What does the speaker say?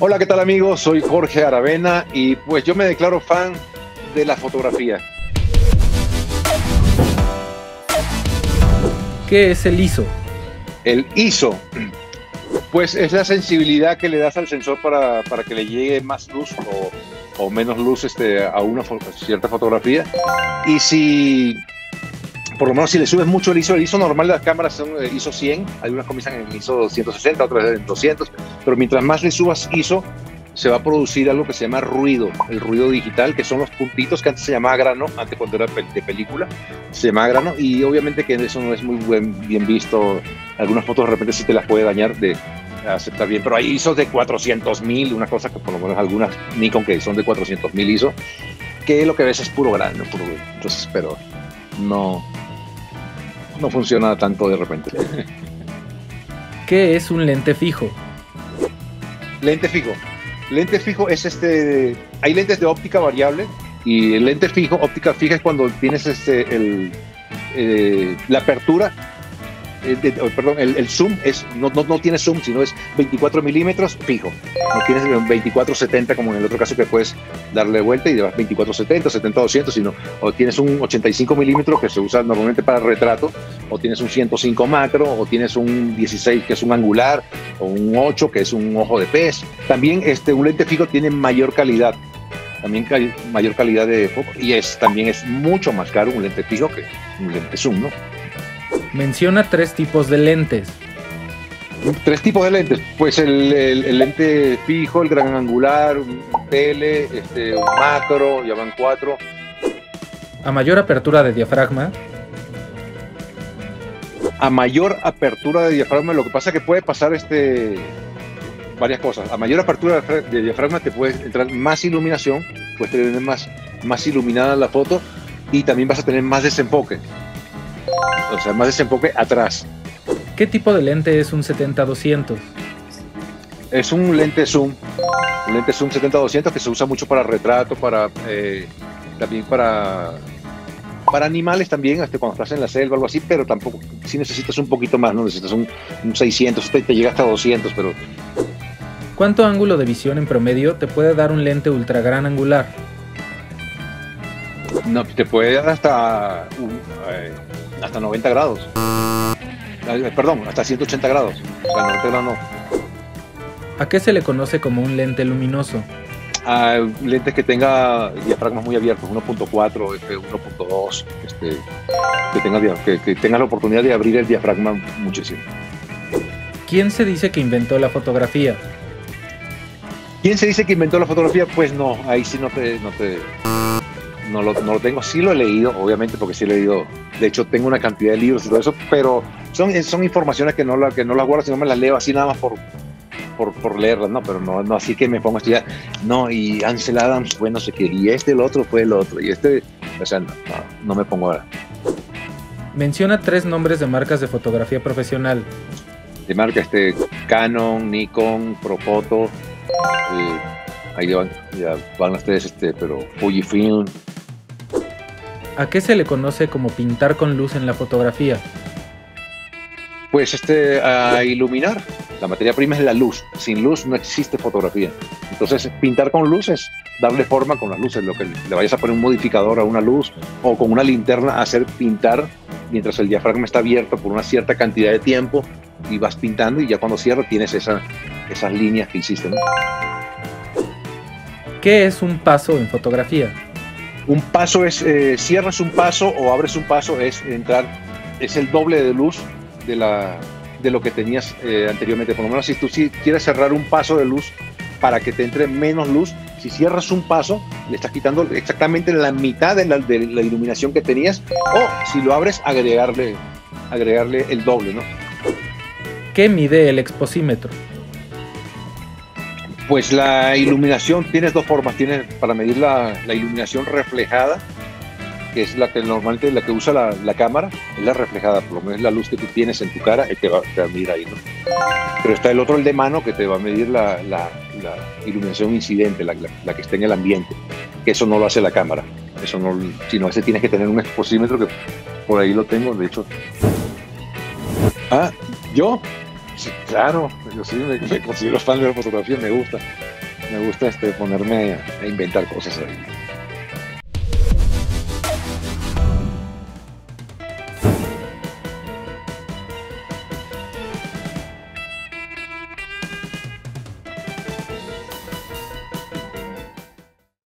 Hola, ¿qué tal amigos? Soy Jorge Aravena y pues yo me declaro fan de la fotografía. ¿Qué es el ISO? El ISO, pues es la sensibilidad que le das al sensor para, para que le llegue más luz o, o menos luz este, a una cierta fotografía. Y si por lo menos si le subes mucho el ISO, el ISO normal de las cámaras son eh, ISO 100, algunas comienzan en ISO 160, otras en 200, pero mientras más le subas ISO, se va a producir algo que se llama ruido, el ruido digital, que son los puntitos que antes se llamaba grano, antes cuando era de película, se llamaba grano, y obviamente que eso no es muy bien visto, algunas fotos de repente sí te las puede dañar de aceptar bien, pero hay ISOs de 400.000, una cosa que por lo menos algunas Nikon que son de 400.000 ISO, que lo que ves es puro grano, puro, entonces, pero no, no funciona tanto de repente. ¿Qué es un lente fijo? Lente fijo. Lente fijo es este. Hay lentes de óptica variable y el lente fijo, óptica fija es cuando tienes este el, eh, la apertura eh, oh, perdón, el, zoom es, no, tiene zoom, sino es 24 milímetros fijo. No tienes 24-70 como en el otro caso que puedes darle vuelta y llevas 24-70, 70-200, sino tienes un 85 milímetros que se usa normalmente para retrato, o tienes un 105 macro, o tienes un 16 que es un angular, o un 8 que es un ojo de pez. También este, un lente fijo tiene mayor calidad también mayor calidad de foco y es también es mucho más caro un lente fijo que un lente zoom, ¿no? Menciona tres tipos de lentes. Tres tipos de lentes. Pues el, lente fijo, el gran angular, un tele, este, un macro, ya van cuatro. A mayor apertura de diafragma. A mayor apertura de diafragma, lo que pasa es que puede pasar este varias cosas. A mayor apertura de diafragma te puede entrar más iluminación, puedes tener más, más iluminada la foto y también vas a tener más desenfoque o sea, más desenfoque atrás. ¿Qué tipo de lente es un 70-200? Es un lente zoom, un lente zoom 70-200 que se usa mucho para retrato, para eh, también para para animales también, hasta cuando estás en la selva o algo así, pero tampoco, si necesitas un poquito más, ¿no? Necesitas un, 600, te, te llega hasta 200, pero... ¿Cuánto ángulo de visión en promedio te puede dar un lente ultra gran angular? No, te puede dar hasta, eh, hasta 90 grados. Eh, perdón, hasta 180 grados. O sea, 90 grados no. ¿A qué se le conoce como un lente luminoso? A lentes que tenga diafragmas muy abiertos, 1.4, 1.2, este, que, tenga, que, que tenga la oportunidad de abrir el diafragma muchísimo. ¿Quién se dice que inventó la fotografía? ¿Quién se dice que inventó la fotografía? Pues no, ahí sí no te, no te, no lo, no lo, tengo, sí lo he leído, obviamente, porque sí he leído, de hecho tengo una cantidad de libros y todo eso, pero son, son informaciones que no, la, que no las guardo, sino me las leo así nada más por, por, por leerlas, ¿no? Pero no, no así que me pongo a estudiar, no, y Ansel Adams fue no sé qué, y este el otro fue el otro, y este, o sea, no, no, me pongo a... Menciona tres nombres de marcas de fotografía profesional. De marca, este, Canon, Nikon, Profoto, eh, ahí van, ya van tres, este, pero Fujifilm, ¿A qué se le conoce como pintar con luz en la fotografía? Pues este, a iluminar. La materia prima es la luz. Sin luz no existe fotografía. Entonces, pintar con luz es darle forma con las luces, lo que le vayas a poner un modificador a una luz o con una linterna hacer pintar mientras el diafragma está abierto por una cierta cantidad de tiempo y vas pintando y ya cuando cierra tienes esa, esas líneas que hiciste. ¿Qué es un paso en fotografía? Un paso es, eh, cierras un paso o abres un paso, es entrar, es el doble de luz de, la, de lo que tenías eh, anteriormente. Por lo menos si tú si quieres cerrar un paso de luz para que te entre menos luz, si cierras un paso, le estás quitando exactamente la mitad de la, de la iluminación que tenías, o si lo abres, agregarle, agregarle el doble, ¿no? ¿Qué mide el exposímetro? Pues la iluminación, tienes dos formas, tienes para medir la, iluminación reflejada, que es la que normalmente la que usa la, cámara, es la reflejada, por lo menos la luz que tú tienes en tu cara, y te va, a medir ahí, ¿no? Pero está el otro, el de mano, que te va a medir la, iluminación incidente, la, que está en el ambiente, que eso no lo hace la cámara, eso no, sino ese tienes que tener un exposímetro que por ahí lo tengo, de hecho. Ah, yo Sí, claro, yo sí me, considero fan de la fotografía, me gusta. Me gusta este, ponerme a inventar cosas ahí.